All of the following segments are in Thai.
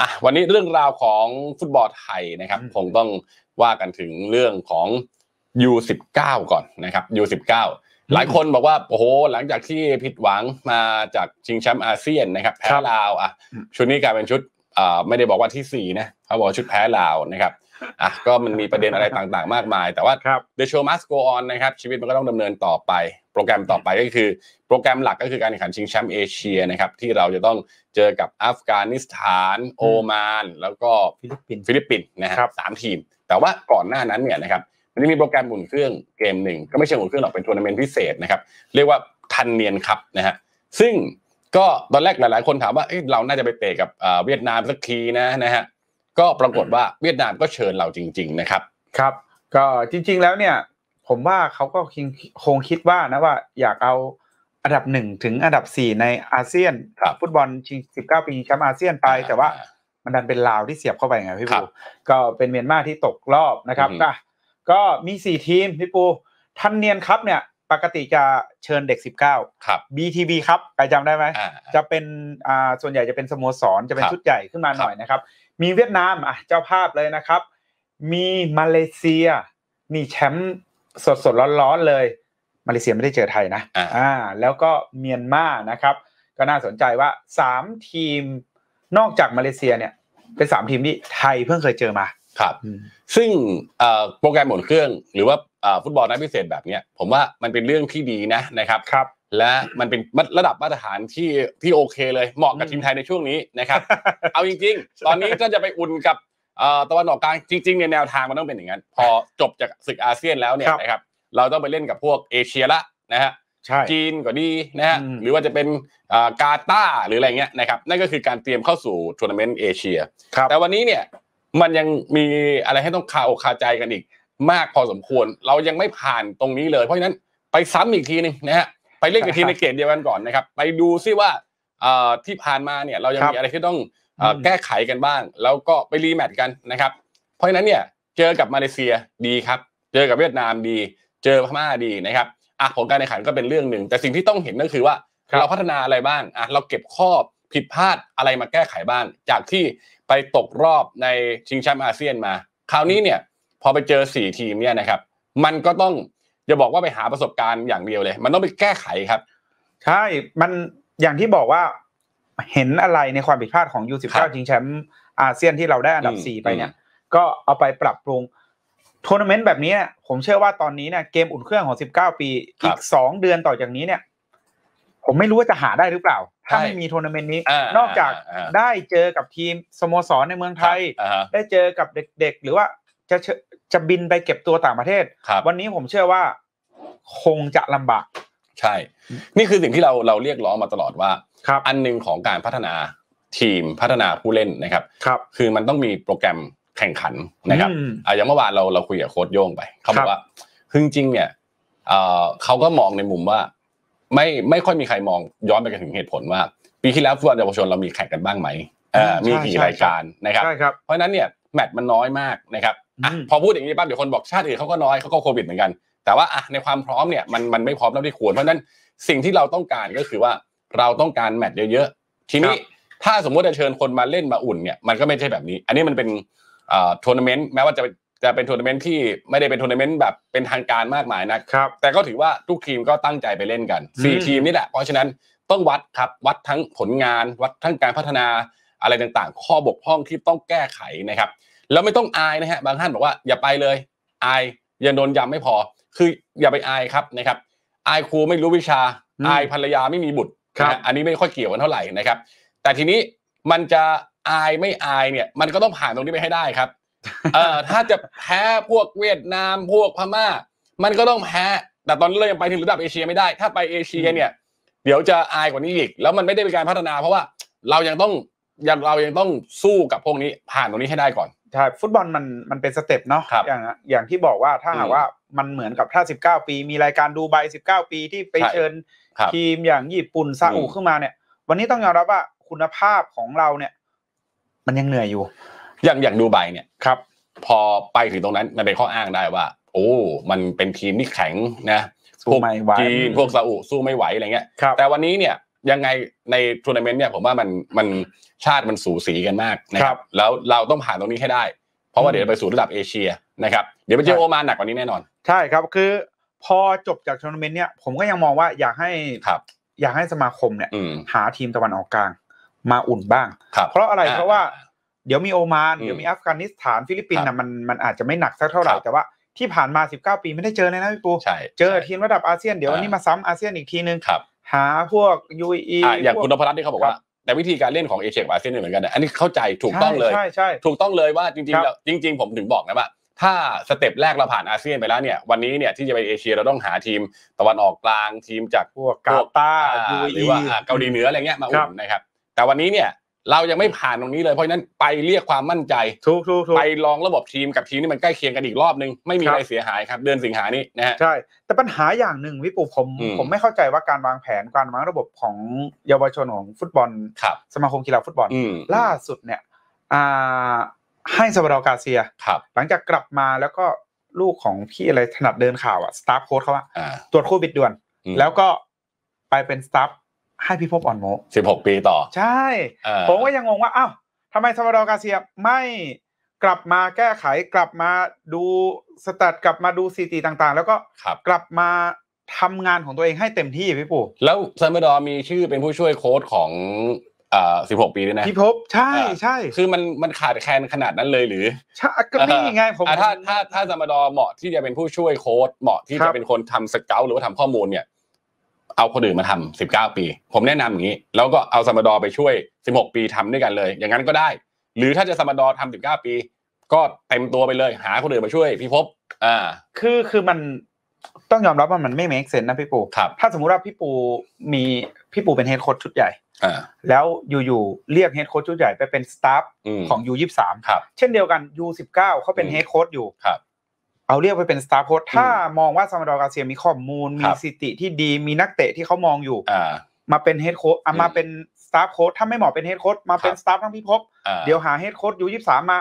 อะวันนี้เรื่องราวของฟุตบอลไทยนะครับ คงต้องว่ากันถึงเรื่องของ U19 ก่อนนะครับ U19 หลายคนบอกว่าโอ้โหหลังจากที่ผิดหวังมาจากชิงแชมป์อาเซียนนะครับแพ้ลาวอะชุดนี้กลายเป็นชุดอ่าไม่ได้บอกว่าที่สี่นะเขาบอกชุดแพ้ลาวนะครับ อะก็มันมีประเด็นอะไรต่างๆ มากมาย แต่ว่า The Show Must Go On นะครับ ชีวิตมันก็ต้องดำเนินต่อไป โปรแกรมต่อไปก็คือ โปรแกรมหลักก็คือการแข่งขันชิงแชมป์เอเชียนะครับ ที่เราจะต้องเจอกับอัฟกานิสถาน โอมาน แล้วก็ฟิลิปปินส์ฟิลิปปินส์นะครับสามทีม แต่ว่าก่อนหน้านั้นเนี่ยนะครับมันจะมีโปรแกรมอุ่นเครื่องเกมหนึ่งก็ไม่ใช่อุ่นเครื่องหรอกเป็นทัวร์นาเมนต์พิเศษนะครับเรียกว่า Thanh Niên Cup นะฮะซึ่งก็ตอนแรกหลาย ๆ คนถามว่าเราน่าจะไปเตะกับเวียดนามสักทีนะนะฮะ ก็ปรากฏว่าเวียดนามก็เชิญเราจริง ๆ นะครับ ครับ ก็จริง ๆ แล้วเนี่ย ผมว่าเขาก็คงคิดว่านะว่าอยากเอาอันดับหนึ่งถึงอันดับสี่ในอาเซียนฟุตบอลชิงสิบเก้าปีแชมป์อาเซียนไป แต่ว่ามันดันเป็นลาวที่เสียบเข้าไปไงพี่ปูก็เป็นเมียนมาที่ตกรอบนะครับก็ก็มีสี่ทีมพี่ปู Thanh Niên Cup เนี่ยปกติจะเชิญเด็ก 19 ครับ BTB ครับใครจำได้ไหม จะเป็นอ่าส่วนใหญ่จะเป็นสโมสร จะเป็นชุดใหญ่ขึ้นมาหน่อยนะครับ มีเวียดนามอะเจ้าภาพเลยนะครับ มีมาเลเซียนี่แชมป์สดสดร้อนๆเลย มาเลเซียไม่ได้เจอไทยนะอ่าแล้วก็เมียนมานะครับ ก็น่าสนใจว่าสามทีมนอกจากมาเลเซียเนี่ย เป็นสามทีมที่ไทยเพิ่งเคยเจอมาครับ ซึ่งโปรแกรมหมุนเครื่องหรือว่าฟุตบอลนัดพิเศษแบบนี้ผมว่ามันเป็นเรื่องที่ดีนะนะครับครับ และมันเป็นระดับมาตรฐานที่ที่โอเคเลยเหมาะกับทีมไทยในช่วงนี้นะครับ เอาจริง ๆ ตอนนี้ก็จะไปอุ่นกับตะวันออกกลางจริงๆเนี่ยแนวทางมันต้องเป็นอย่างนั้น พอจบจากศึกอาเซียนแล้วเนี่ยนะครับ เราต้องไปเล่นกับพวกเอเชียละนะฮะจีนก็ดีนะฮะหรือว่าจะเป็นกาตาร์หรืออะไรเงี้ยนะครับ นั่นก็คือการเตรียมเข้าสู่ทัวร์นาเมนต์เอเชีย แต่วันนี้เนี่ยมันยังมีอะไรให้ต้องคาอกคาใจกันอีก มากพอสมควร เรายังไม่ผ่านตรงนี้เลย เพราะฉะนั้นไปซ้ำอีกทีนึงนะฮะ ไปเล่นอีกทีในเกมเดียวกันก่อนนะครับ ไปดูซิว่าที่ผ่านมาเนี่ยเรายังมีอะไรที่ต้องแก้ไขกันบ้าง แล้วก็ไปรีแมทกันนะครับ เพราะฉะนั้นเนี่ยเจอกับมาเลเซียดีครับ เจอกับเวียดนามดี เจอพม่าดีนะครับอะผลการแข่งขันก็เป็นเรื่องหนึ่ง แต่สิ่งที่ต้องเห็นก็คือว่าเราพัฒนาอะไรบ้างอะเราเก็บข้อผิดพลาดอะไรมาแก้ไขบ้าง จากที่ไปตกรอบในชิงแชมป์อาเซียนมา คราวนี้เนี่ยพอไปเจอสี่ทีมเนี่ยนะครับ มันก็ต้อง อย่าบอกว่าไปหาประสบการณ์อย่างเดียวเลย มันต้องไปแก้ไขครับ ใช่มันอย่างที่บอกว่าเห็นอะไรในความผิดพลาดของ U สิบเก้าชิงแชมป์อาเซียนที่เราได้อันดับสี่ไปเนี่ย ก็เอาไปปรับปรุงทัวร์นาเมนต์แบบนี้ผมเชื่อว่าตอนนี้เนี่ยเกมอุ่นเครื่องของสิบเก้าปีอีกสองเดือนต่อจากนี้เนี่ย ผมไม่รู้ว่าจะหาได้หรือเปล่า ถ้าไม่มีทัวร์นาเมนต์นี้ นอกจากได้เจอกับทีมสโมสรในเมืองไทย ได้เจอกับเด็กๆ หรือว่า จะจะบินไปเก็บตัวต่างประเทศ วันนี้ผมเชื่อว่าคงจะลำบากใช่ นี่คือสิ่งที่เราเราเรียกร้องมาตลอดว่า อันหนึ่งของการพัฒนาทีมพัฒนาผู้เล่นนะครับครับ คือมันต้องมีโปรแกรมแข่งขันนะครับอ่าอย่างเมื่อวานเราเราคุยกับโค้ดโย่งไปเขาบอกว่าคือจริงเนี่ยเขาก็มองในมุมว่า ไม่ไม่ค่อยมีใครมองย้อนไปกันถึงเหตุผลว่า ปีที่แล้วฟุตบอลเยาวชนเรามีแข่งกันบ้างไหมมีกี่รายการนะครับ เพราะฉะนั้นเนี่ยแมตช์มันน้อยมากนะครับ พอพูดอย่างนี้ปั๊บเดี๋ยวคนบอกชาติอื่นเขาก็น้อยเขาก็โควิดเหมือนกัน แต่ว่าในความพร้อมเนี่ยมันมันไม่พร้อมเท่าที่ควรเพราะนั้นสิ่งที่เราต้องการก็คือว่าเราต้องการแมตช์เยอะๆทีนี้ถ้าสมมติจะเชิญคนมาเล่นมาอุ่นเนี่ยมันก็ไม่ใช่แบบนี้ อันนี้มันเป็นทัวร์นาเมนต์แม้ว่าจะจะเป็นทัวร์นาเมนต์ที่ไม่ได้เป็นทัวร์นาเมนต์แบบเป็นทางการมากมายนะครับแต่ก็ถือว่าทุกทีมก็ตั้งใจไปเล่นกันสี่ทีมนี่แหละเพราะฉะนั้นต้องวัดครับวัดทั้งผลงาน วัดทั้งการพัฒนาอะไรต่างๆ ข้อบกพร่องที่ต้องแก้ไขนะครับ แล้วไม่ต้องอายนะฮะบางท่านบอกว่าอย่าไปเลย อายอย่าโดนย้ำไม่พอ คืออย่าไปอายครับนะครับอายครูไม่รู้วิชาอายภรรยาไม่มีบุตรอันนี้ไม่ค่อยเกี่ยวกันเท่าไหร่นะครับ แต่ทีนี้มันจะอายไม่อายเนี่ย มันก็ต้องผ่านตรงนี้ไปให้ได้ครับเออถ้าจะแพ้พวกเวียดนามพวกพม่า มันก็ต้องแพ้แต่ตอนนี้เรายังไปถึงระดับเอเชียไม่ได้ ถ้าไปเอเชียเนี่ย เดี๋ยวจะอายกว่านี้อีก แล้วมันไม่ได้เป็นการพัฒนา เพราะว่าเรายังต้องยังเรายังต้องสู้กับพวกนี้ผ่านตรงนี้ให้ได้ก่อน ใช่ฟุตบอลมันมันเป็นสเต็ปเนาะอย่างอย่างที่บอกว่าถ้าหากว่ามันเหมือนกับถ้า19ปี มีรายการดูใบ19ปีที่ไปเชิญทีมอย่างญี่ปุ่นซาอุขึ้นมาเนี่ย วันนี้ต้องยอมรับว่าคุณภาพของเราเนี่ย มันยังเหนื่อยอยู่ อย่างอย่างดูใบเนี่ยครับ พอไปถึงตรงนั้นมันเป็นข้ออ้างได้ว่า โอ้มันเป็นทีมที่แข็งนะพวกจีนพวกซาอุสู้ไม่ไหวอะไรเงี้ยแต่วันนี้เนี่ย ยังไงในทัวร์นาเมนต์เนี่ยผมว่ามันมันชาติมันสูสีกันมากนะครับแล้วเราต้องผ่านตรงนี้ให้ได้ เพราะว่าเดี๋ยวไปสู่ระดับเอเชียนะครับเดี๋ยวไปเจอโอมานหนักกว่านี้แน่นอน ใช่ครับคือพอจบจากทัวร์นาเมนต์เนี่ยผมก็ยังมองว่าอยากให้ครับอยากให้สมาคมเนี่ยอืมหาทีมตะวันออกกลางมาอุ่นบ้างครับเพราะอะไรเพราะว่าเดี๋ยวมีโอมานอืมเดี๋ยวมีอัฟกานิสถานฟิลิปปินส์นะครับมันมันอาจจะไม่หนักสักเท่าไหร่ครับแต่ว่าที่ผ่านมา 19 ปีไม่ได้เจอเลยนะพี่ปูใช่เจอทีมระดับอาเซียนเดี๋ยววันนี้อ่ามมาซ้ำอาเซียนอีกทีนึงครับ หาพวก UAE อะอย่างพวกคุณนพรัตน์ที่เขาบอกว่าแต่วิธีการเล่นของเอเชียกับอาเซียนไม่เหมือนกันนะอันนี้เข้าใจถูกต้องเลยใช่ใช่ถูกต้องเลยว่าจริงครัๆบแล้วจริง ๆ ผมถึงบอกนะว่าถ้าสเต็ปแรกเราผ่านอาเซียนไปแล้วเนี่ยวันนี้เนี่ยที่จะไปเอเชียเราต้องหาทีมตะวันออกกลางทีมจากพวกกาตาร์อ่า UAE หรือว่าอ่าเกาหลีเหนืออะไรเงี้ยมาครัอุ่บนนะครับ แต่วันนี้เนี่ย เรายังไม่ผ่านตรงนี้เลยเพราะฉะนั้นไปเรียกความมั่นใจถูกถูกถูกไปลองระบบทีมกับทีมที่มันใกล้เคียงกันอีกรอบนึงไม่มีครับอะไรเสียหายครับ เดือนสิงหานี้นะฮะใช่ แต่ปัญหาอย่างหนึ่งพี่ปู่ผมอืมผมไม่เข้าใจว่าการวางแผนการวางระบบของเยาวชนของฟุตบอลครับสมาคมกีฬาฟุตบอลอืมล่าสุดเนี่ยอ่าให้ซาบาดอร์กาเซียครับหลังจากกลับมาแล้วก็ลูกของพี่อะไรถนัดเดินข่าวอะสตาฟโค้ชเขาอะอ่าตรวจโควิดด่วนอืมแล้วก็ไปเป็นสตาฟ ให้พี่พบอ่อนโมสิบหกปีต่อ ใช่อ่าผมก็ยังงงว่าอ้าวทำไมซัลบาดอร์การ์เซียไม่กลับมาแก้ไขกลับมาดู stat กลับมาดูสถิติต่างๆ แล้วก็ครับกลับมาทำงานของตัวเองให้เต็มที่พี่ปู่แล้วซัมเบอร์ดอร์มีชื่อเป็นผู้ช่วยโค้ชของอ่าสิบหกปีด้วยนะพี่พบใช่อ่าใช่คือมันมันขาดแคลนขนาดนั้นเลยหรือใช่ก็นี่ไงผมอะถ้าถ้าถ้าซัมเบอร์ดอร์เหมาะที่จะเป็นผู้ช่วยโค้ชเหมาะที่ครัจะบเป็นคนทำ scout หรือว่าทำข้อมูลเนี่ย เอาคนอื่นมาทำสิบเก้าปี ผมแนะนำอย่างนี้ แล้วก็เอาซัมเบอร์ดอร์ไปช่วยสิบหกปีทำด้วยกันเลย อย่างนั้นก็ได้ หรือถ้าจะซัมเบอร์ดอร์ทำสิบเก้าปี ก็เต็มตัวไปเลย หาคนอื่นมาช่วยพี่พบอ่า คือคือมันต้องยอมรับว่ามันไม่ make sense นะพี่ปูครับถ้าสมมุติว่าพี่ปูมีพี่ปูเป็นเฮดโค้ชชุดใหญ่อ่าแล้วอยู่ๆเรียกเฮดโค้ชชุดใหญ่ไปเป็นสตาฟอืมของ U23 ครับเช่นเดียวกัน U19 เขาเป็นอืมเฮดโค้ชอยู่ครับ เอาเรียกไปเป็นสตาฟโค้ชถ้ามองว่าซัลบาดอร์การ์เซียมีข้อมูลคมีรับสถิติที่ดีมีนักเตะที่เขามองอยู่อ่ามาเป็นเฮดโค้ชอะอืมมาเป็นสตาฟโค้ชถ้าไม่เหมาะเป็นเฮดโค้ชมาเป็นครับสตาฟทั้งพี่พบอ่าเดี๋ยวหาเฮดโค้ช U23 มา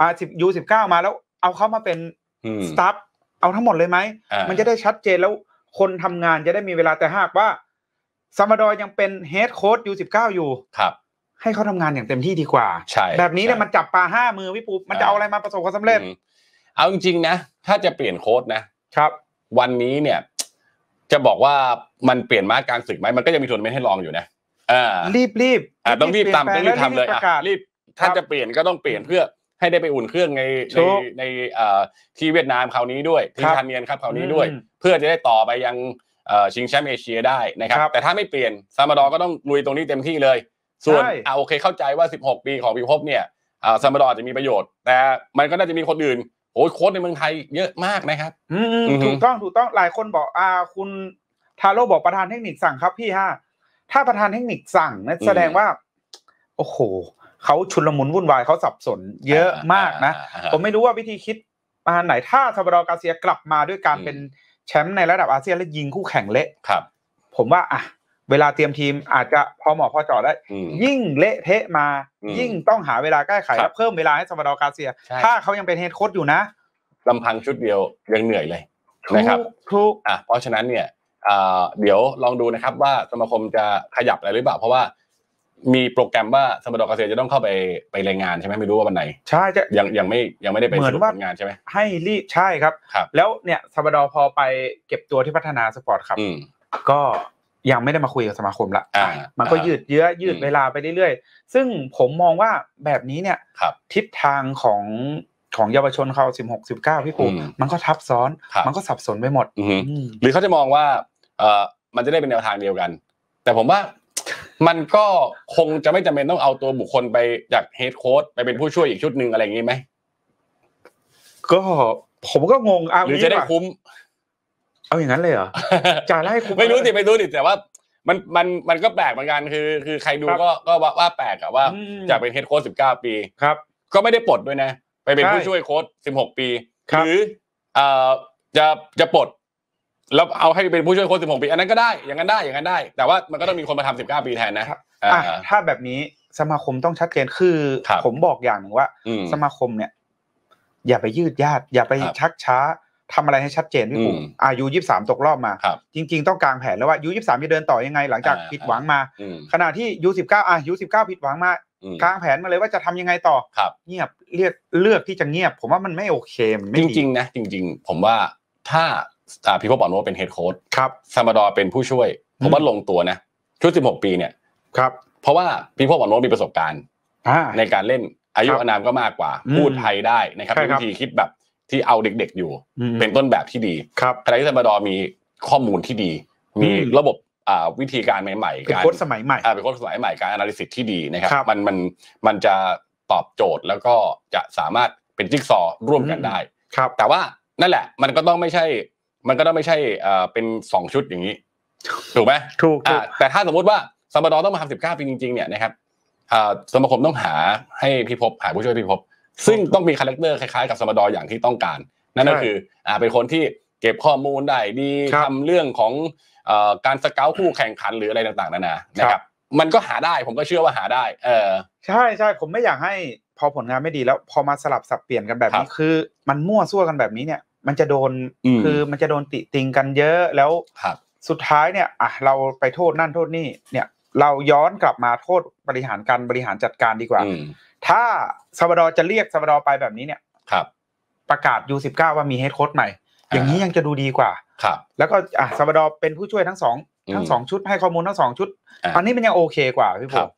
อ่า10 U19 มาแล้วเอาเขามาเป็นอืมสตาฟเอาทั้งหมดเลยไหมอ่ามันจะได้ชัดเจนแล้วคนทำงานจะได้มีเวลาแต่หากว่าซัลบาดอร์ยังเป็นเฮดโค้ช U19 อยู่ครับให้เขาทำงานอย่างเต็มที่ดีกว่า ใช่ แบบนี้เนี่ยใช่มันจับปลาห้ามือพี่ปู มันจะอ่าเอาอะไรมาประสบความสำเร็จอืม เอาจริงๆนะ ถ้าจะเปลี่ยนโค้ดนะครับ วันนี้เนี่ย จะบอกว่ามันเปลี่ยนมาร์กกลางศึกไหมมันก็ยังมีทัวร์นาเมนต์ให้ลองอยู่นะอ่ารีบรีบอ่าต้องรีบตามปต้องลี่รีนบแปทำเลยปอะระกาศรีบถ้าครับจะเปลี่ยนก็ต้องเปลี่ยนเพื่อให้ได้ไปอุ่นเครื่องในถูในกในเอ่อที่เวียดนามคราวนี้ด้วยที่ครับทานเนียนครับคราวนี้ด้วยอืมเพื่อจะได้ต่อไปยังเอ่อชิงแชมป์เอเชียได้นะครับครับ แต่ถ้าไม่เปลี่ยนซามาดอร์ก็ต้องลุยตรงนี้เต็มที่เลย ส่วนใช่เอาโอเคเข้าใจว่า 16 ปีของพิภพเนี่ยอ่าซามาดอร์อาจจะมีประโยชน์ แต่มันก็น่าจะมีคนอื่น โอ้ยโค้ชในเมืองไทยเยอะมากนะครับ อืมอืมอือฮึถูกต้องถูกต้องหลายคนบอกอ่าคุณทาโร่บอกประธานเทคนิคสั่งครับพี่ห้าถ้าประธานเทคนิคสั่งนะแสดงว่า โอ้โหเขาชุลมุนวุ่นวายเขาสับสนเยอะมากนะอ่าอ่าผมไม่รู้ว่าวิธีคิดมาไหนถ้าซาบาดอร์กาเซียกลับมาด้วยการอืมเป็นแชมป์ในระดับอาเซียนและยิงคู่แข่งเละครับ ผมว่าอะ เวลาเตรียมทีมอาจจะพอเหมาะพอเจาะได้อืมยิ่งเละเทะมาอืมยิ่งต้องหาเวลาแก้ไขครับและเพิ่มเวลาให้ซาบาดอร์กาเซียใช่ถ้าเขายังเป็นเฮดโค้ชอยู่นะลำพังชุดเดียวยังเหนื่อยเลยนะครับถูกถูกอะเพราะฉะนั้นเนี่ยอ่าเดี๋ยวลองดูนะครับว่าสมาคมจะขยับอะไรหรือเปล่า เพราะว่ามีโปรแกรมว่าสมาดอเกษตรจะต้องเข้าไปไปรายงานใช่ไหมไม่รู้ว่าวันไหนใช่จะยังยังไม่ยังไม่ได้ไปเหมืสอนรุปว่าผลงานใช่ไหมให้รีบใช่ครับครับแล้วเนี่ยซาบาดอร์พอไปเก็บตัวที่พัฒนาสปอร์ตครับอืมก็ ยังไม่ได้มาคุยกับสมาคมละอ่ามันก็อ่ายืยืดเยื้อยืดอืมเวลาไปเรื่อยๆ ซึ่งผมมองว่าแบบนี้เนี่ยครับทิศทางของของเยาวชนเขา16 19พี่ปูอืมมันก็ทับซ้อนครับมันก็สับสนไปหมดอือฮึอืมหรือเขาจะมองว่าเออมันจะได้เป็นแนวทางเดียวกัน แต่ผมว่ามันก็คงจะไม่จำเป็นต้องเอาตัวบุคคลไปจากเฮดโค้ชไปเป็นผู้ช่วยอีกชุดหนึ่งอะไรอย่างนี้ไหมก็ผมก็งงเอาหรืองี้จะได้ดีกว่าคุ้ม เอาอย่างนั้นเลยเหรอจ่ายไล่คุ้มไม่รู้สิไม่รู้สิแต่ว่ามันมันมันก็แปลกเหมือนกันคือ คือใครดูครับก็ก็ว่าว่าแปลกอะว่าอืมจากเป็นเฮดโค้ชสิบเก้าปีครับ ก็ไม่ได้ปลดด้วยนะ ไปเป็นใช่ผู้ช่วยโค้ชสิบหกปีครับหรือเอ่อจะจะปลดแล้วเอาให้เป็นผู้ช่วยโค้ชสิบหกปี อันนั้นก็ได้อย่างนั้นได้อย่างนั้นได้ แต่ว่ามันก็ต้องมีคนมาทำสิบเก้าปีแทนนะอ่าอะถ้าแบบนี้สมาคมต้องชัดเจนคือครับผมบอกอย่างหนึ่งว่าอืมสมาคมเนี่ย อย่าไปยืดยาดอย่าไปครับชักช้า ทำอะไรให้ชัดเจนพี่ผมอืม U ยี่สามตกรอบมาครับจริง ๆ ต้องกางแผนแล้วว่า U ยี่สามจะเดินต่อยังไงหลังจากอ่าผิดหวังมาอืมขณะที่ U สิบเก้าอะ U สิบเก้าผิดหวังมาอืมกางแผนมาเลยว่าจะทำยังไงต่อครับเงียบเรียกเลือกที่จะเงียบ ผมว่ามันไม่โอเคมันไม่จดีริงๆนะจริง ๆ ผมว่าถ้าอ่าพี่พบบอกว่าเป็นเฮดโค้ชครับซัลบาดอร์เป็นผู้ช่วยอืมผมว่าลงตัวนะชุด16ปีเนี่ยครับเพราะว่าพี่พบบอกว่ามีประสบการณ์อ่าในการเล่นอายุครับอานามก็มากกว่าอืมพูดไทยได้นะครับใช่มีครับวิธีคิดแบบ ที่เอาเด็กๆอยู่อืมเป็นต้นแบบที่ดีครับขณะที่ซามาดอร์มีข้อมูลที่ดี มีอืมระบบอ่าวิธีการใหม่ๆเป็นการโค้ชสมัยใหม่อ่าเป็นโค้ชสมัยใหม่การ analysis ที่ดีนะครับครับมันมันมันจะตอบโจทย์แล้วก็จะสามารถเป็นจิ๊กซอว์ร่วมกันอืมได้ครับแต่ว่านั่นแหละมันก็ต้องไม่ใช่ มันก็ต้องไม่ใช่เอ่อเป็นสองชุดอย่างนี้ถูกไหมถูกถูอ่ากแต่ถ้าสมมติว่าซัลบาดอร์ต้องมาทำสิบเก้าปีจริงๆเนี่ยนะครับอ่าสมาคมต้องหาให้พี่พบหาผู้ช่วยพี่พบ ซึ่งต้องมีคาแรคเตอร์คล้ายๆกับซัลบาดอร์อย่างที่ต้องการ นั่นก็ใช่คืออ่าเป็นคนที่เก็บข้อมูลได้ดีครับทำเรื่องของเอ่อการ scout คู่แข่งขันหรืออะไรต่างๆนานานะคครัรับบมันก็หาได้ผมก็เชื่อว่าหาได้ เออ ใช่ใช่ผมไม่อยากให้พอผลงานไม่ดีแล้ว พอมาสลับสับเปลี่ยนกันแบบนี้ครับคือ มันมั่วซั่วกันแบบนี้เนี่ย มันจะโดนอืมคือมันจะโดนติติงกันเยอะแล้วครับสุดท้ายเนี่ยอะเราไปโทษนั่นโทษนี่เนี่ย เราย้อนกลับมาโทษบริหารการบริหารจัดการดีกว่าอืมถ้าซัลบาดอร์จะเรียกซัลบาดอร์ไปแบบนี้เนี่ยครับ ประกาศ U19 ว่ามีเฮดโค้ชใหม่ อย่างนี้ยังจะดูดีกว่าครับ แล้วก็อะซัลบาดอร์เป็นผู้ช่วยทั้งสองอืมทั้งสองชุดให้ข้อมูลทั้งสองชุดอะอันนี้มันยังโอเคกว่าพี่คผรับม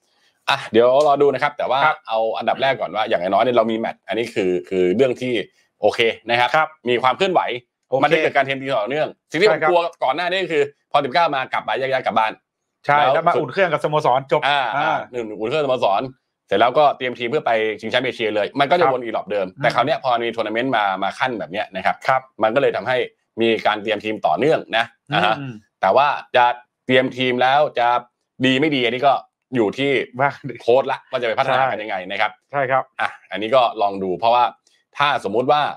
อะเดี๋ยวรอดูนะครับ แต่ว่าครับเอาอันดับแรกก่อนว่า อย่างน้อยๆเนี่ยเรามีแมตช์อันนี้คือคือเรื่องที่โอเคนะครับครับมีความเคลื่อนไหวโอเคมันได้เกิดการเทรนดีต่อเนื่อง สิ่งที่ผใช่มครับกลัวก่อนหน้านี้คือ พอสิบเก้ามากลับไปแยกๆกลับบ้าน ใช่แล้วแล้วมาสุดอุ่นเครื่องกับสโมสรจบอ่าอ่าอ่าหนึ่งอุ่นเครื่องสโมสรเสร็จแล้วก็เตรียมทีมเพื่อไปชิงแชมป์เอเชียเลย มันก็จะครับวนอีหรอบเดิม แต่อืมคราวเนี้ยพอมีทัวร์นาเมนต์มามาคั่นแบบเนี้ยนะครับครับ มันก็เลยทำให้มีการเตรียมทีมต่อเนื่องนะอ่าฮะอืมแต่ว่าจะเตรียมทีมแล้วจะดีไม่ดีอันนี้ก็อยู่ที่ว่าโค้ชละว่าจะไปพัฒนาใช่กันยังไงนะครับ ใช่ครับอะอันนี้ก็ลองดูเพราะว่าถ้าสมมุติว่าอ่า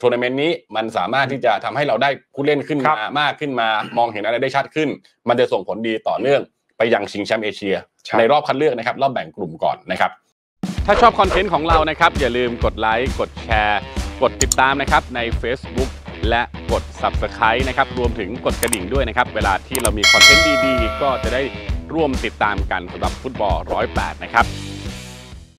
ทัวร์นาเมนต์นี้มันสามารถที่จะทำให้เราได้ผู้เล่นขึ้นครัมาบมากขึ้นมามองเห็นอะไรได้ชัดขึ้น มันจะส่งผลดีต่อเนื่องไปยังชิงแชมป์เอเชียใช่ในรอบคัดเลือกนะครับ รอบแบ่งกลุ่มก่อนนะครับ ถ้าชอบคอนเทนต์ของเรานะครับ อย่าลืมกดไลค์กดแชร์กดติดตามนะครับใน Facebook และกด Subscribe นะครับรวมถึงกดกระดิ่งด้วยนะครับ เวลาที่เรามีคอนเทนต์ดีๆ ก็จะได้ร่วมติดตามกันสำหรับฟุตบอล108 นะครับ